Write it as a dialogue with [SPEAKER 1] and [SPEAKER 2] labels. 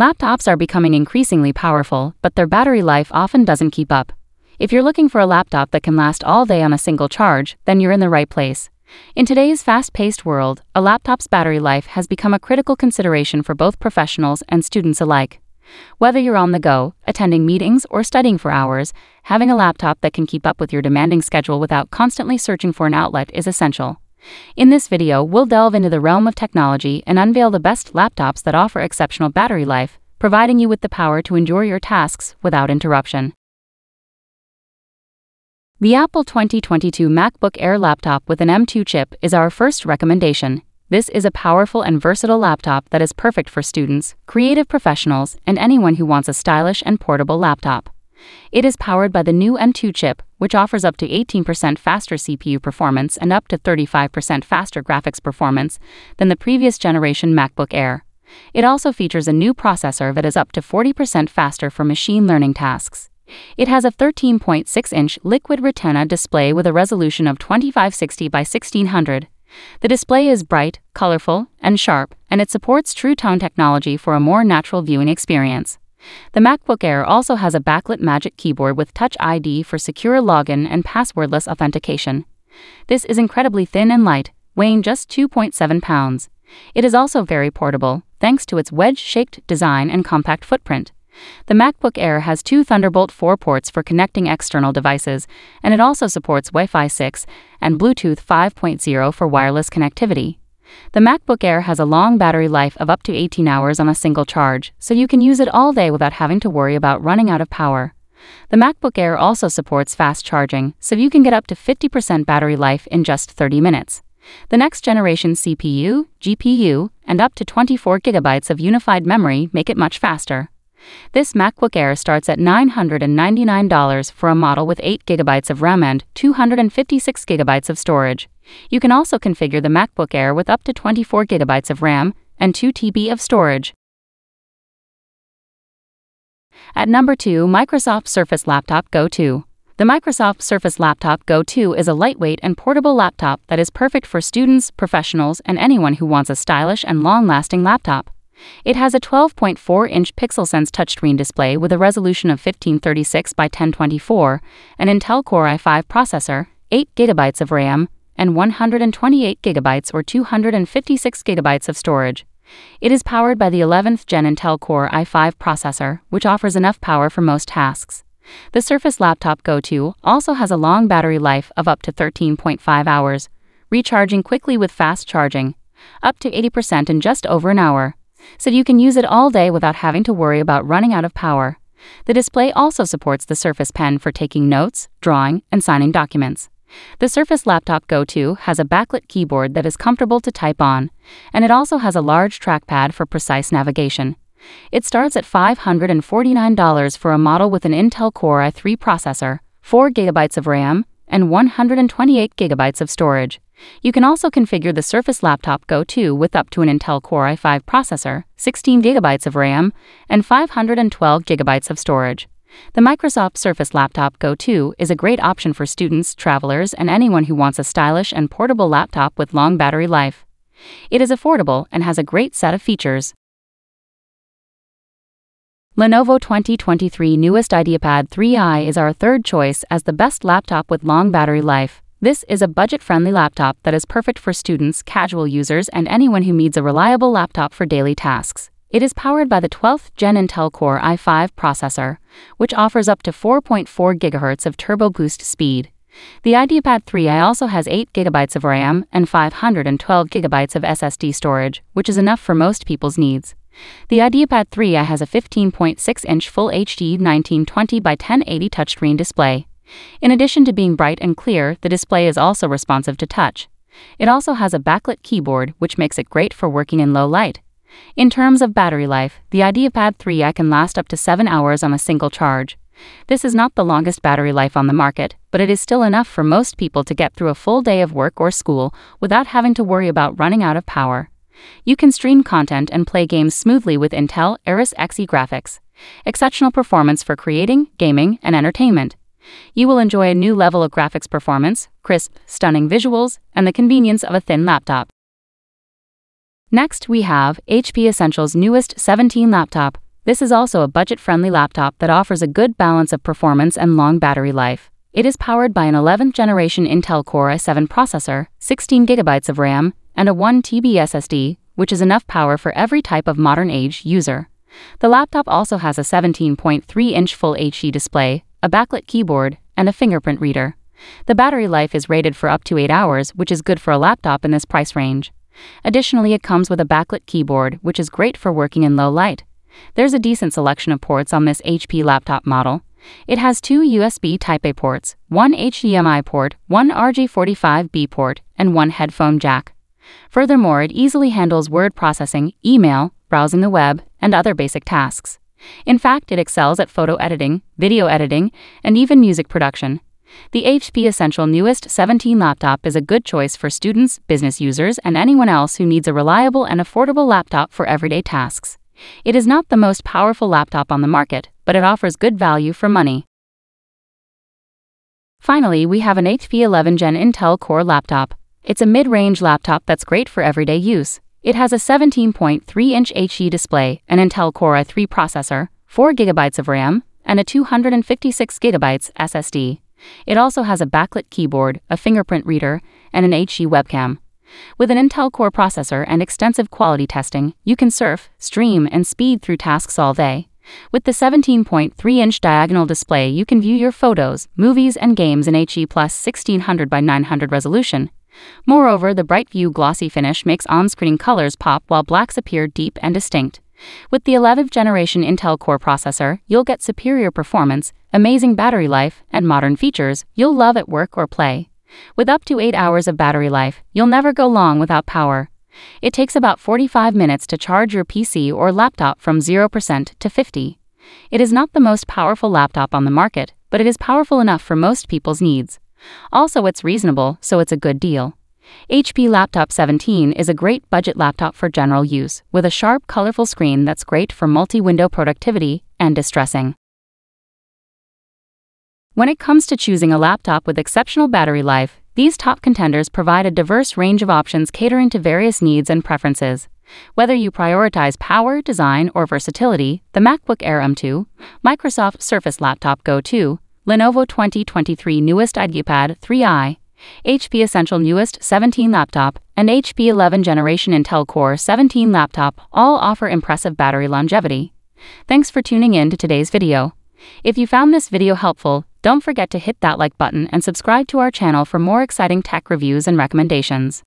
[SPEAKER 1] Laptops are becoming increasingly powerful, but their battery life often doesn't keep up. If you're looking for a laptop that can last all day on a single charge, then you're in the right place. In today's fast paced world, a laptop's battery life has become a critical consideration for both professionals and students alike. Whether you're on the go, attending meetings, or studying for hours, having a laptop that can keep up with your demanding schedule without constantly searching for an outlet is essential. In this video, we'll delve into the realm of technology and unveil the best laptops that offer exceptional battery life, providing you with the power to enjoy your tasks without interruption. The Apple 2022 MacBook Air laptop with an M2 chip is our first recommendation. This is a powerful and versatile laptop that is perfect for students, creative professionals, and anyone who wants a stylish and portable laptop. It is powered by the new M2 chip, which offers up to 18% faster CPU performance and up to 35% faster graphics performance than the previous generation MacBook Air. It also features a new processor that is up to 40% faster for machine learning tasks. It has a 13.6 inch liquid retina display with a resolution of 2560 by 1600. The display is bright, colorful, and sharp, and it supports True Tone technology for a more natural viewing experience. The MacBook Air also has a backlit Magic Keyboard with Touch ID for secure login and passwordless authentication. This is incredibly thin and light, weighing just 2.7 pounds. It is also very portable, thanks to its wedge shaped design and compact footprint. The MacBook Air has two Thunderbolt 4 ports for connecting external devices, and it also supports Wi Fi 6 and Bluetooth 5.0 for wireless connectivity. The MacBook Air has a long battery life of up to 18 hours on a single charge, so you can use it all day without having to worry about running out of power. The MacBook Air also supports fast charging, so you can get up to 50% battery life in just 30 minutes. The next generation CPU, GPU, and up to 24 gigabytes of unified memory make it much faster. This MacBook Air starts at $999 for a model with 8 GB of RAM and 256 GB of storage. You can also configure the MacBook Air with up to 24 GB of RAM and 2 TB of storage. At number 2, Microsoft Surface Laptop Go 2. The Microsoft Surface Laptop Go 2 is a lightweight and portable laptop that is perfect for students, professionals, and anyone who wants a stylish and long lasting laptop. It has a 12.4 inch PixelSense touchscreen display with a resolution of 1536 by 1024, an Intel Core i5 processor, 8 GB of RAM, and 128 GB or 256 GB of storage. It is powered by the 11th Gen Intel Core i5 processor, which offers enough power for most tasks. The Surface Laptop Go 2 also has a long battery life of up to 13.5 hours, recharging quickly with fast charging, up to 80% in just over an hour so you can use it all day without having to worry about running out of power. The display also supports the Surface Pen for taking notes, drawing, and signing documents. The Surface Laptop Go 2 has a backlit keyboard that is comfortable to type on, and it also has a large trackpad for precise navigation. It starts at $549 for a model with an Intel Core i3 processor, 4 GB of RAM, and 128 GB of storage. You can also configure the Surface Laptop Go 2 with up to an Intel Core i5 processor, 16 GB of RAM, and 512 GB of storage. The Microsoft Surface Laptop Go 2 is a great option for students, travelers, and anyone who wants a stylish and portable laptop with long battery life. It is affordable and has a great set of features. Lenovo 2023 newest IdeaPad 3i is our third choice as the best laptop with long battery life. This is a budget-friendly laptop that is perfect for students, casual users, and anyone who needs a reliable laptop for daily tasks. It is powered by the 12th Gen Intel Core i5 processor, which offers up to 4.4 GHz of turbo boost speed. The IdeaPad 3i also has 8 GB of RAM and 512 GB of SSD storage, which is enough for most people's needs. The IdeaPad 3i has a 15.6-inch Full HD 1920 by 1080 touchscreen display. In addition to being bright and clear, the display is also responsive to touch. It also has a backlit keyboard, which makes it great for working in low light. In terms of battery life, the IdeaPad 3i can last up to 7 hours on a single charge. This is not the longest battery life on the market, but it is still enough for most people to get through a full day of work or school without having to worry about running out of power. You can stream content and play games smoothly with Intel Iris Xe graphics. Exceptional performance for creating, gaming, and entertainment. You will enjoy a new level of graphics performance, crisp, stunning visuals, and the convenience of a thin laptop. Next, we have HP Essential's newest 17 laptop. This is also a budget-friendly laptop that offers a good balance of performance and long battery life. It is powered by an 11th generation Intel Core i7 processor, 16GB of RAM, and a 1TB SSD, which is enough power for every type of modern age user. The laptop also has a 17.3 inch Full HD display, a backlit keyboard, and a fingerprint reader. The battery life is rated for up to 8 hours, which is good for a laptop in this price range. Additionally, it comes with a backlit keyboard, which is great for working in low light. There's a decent selection of ports on this HP laptop model. It has two USB Type-A ports, one HDMI port, one RJ45B port, and one headphone jack. Furthermore, it easily handles word processing, email, browsing the web, and other basic tasks. In fact, it excels at photo editing, video editing, and even music production. The HP Essential newest 17 laptop is a good choice for students, business users, and anyone else who needs a reliable and affordable laptop for everyday tasks. It is not the most powerful laptop on the market, but it offers good value for money. Finally, we have an HP 11 Gen Intel Core laptop. It's a mid-range laptop that's great for everyday use. It has a 17.3-inch HD display, an Intel Core i3 processor, 4 GB of RAM, and a 256 GB SSD. It also has a backlit keyboard, a fingerprint reader, and an HD webcam. With an Intel Core processor and extensive quality testing, you can surf, stream, and speed through tasks all day. With the 17.3-inch diagonal display, you can view your photos, movies, and games in HD plus 1600 by 900 resolution. Moreover, the BrightView glossy finish makes on-screen colors pop while blacks appear deep and distinct. With the 11th generation Intel Core processor, you'll get superior performance, amazing battery life, and modern features you'll love at work or play. With up to 8 hours of battery life, you'll never go long without power. It takes about 45 minutes to charge your PC or laptop from 0% to 50. It is not the most powerful laptop on the market, but it is powerful enough for most people's needs. Also, it's reasonable, so it's a good deal. HP Laptop 17 is a great budget laptop for general use, with a sharp, colorful screen that's great for multi-window productivity and distressing. When it comes to choosing a laptop with exceptional battery life, these top contenders provide a diverse range of options catering to various needs and preferences. Whether you prioritize power, design, or versatility, the MacBook Air M2, Microsoft Surface Laptop Go 2, Lenovo 2023 newest IdeaPad 3i, HP Essential newest 17 laptop, and HP 11 generation Intel Core 17 laptop all offer impressive battery longevity. Thanks for tuning in to today's video. If you found this video helpful, don't forget to hit that like button and subscribe to our channel for more exciting tech reviews and recommendations.